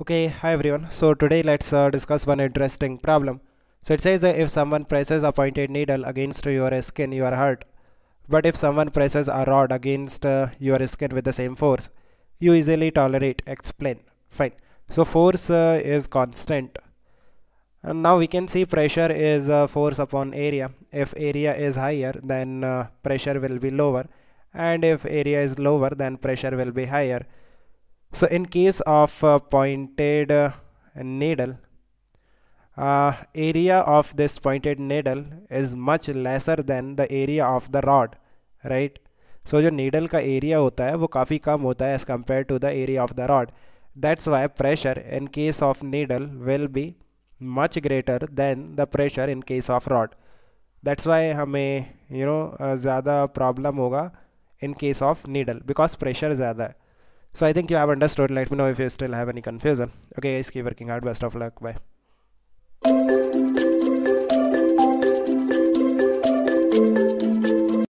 Okay, hi everyone. So today let's uh, discuss one interesting problem. So it says that if someone presses a pointed needle against your skin, you are hurt. But if someone presses a rod against uh, your skin with the same force, you easily tolerate. Explain. Fine. So force uh, is constant. And now we can see pressure is uh, force upon area. If area is higher, then uh, pressure will be lower And if area is lower, then pressure will be higher. So in case of a pointed uh, needle, uh, area of this pointed needle is much lesser than the area of the rod, right? So जो needle का area होता है वो काफ़ी कम होता है as compared to the area of the rod. That's why pressure in case of needle will be much greater than the pressure in case of rod. That's why हमें you know uh, ज़्यादा problem होगा in case of needle because pressure ज़्यादा है. So I think you have understood. Let me know if you still have any confusion. Okay guys, keep working hard. Best of luck. Bye.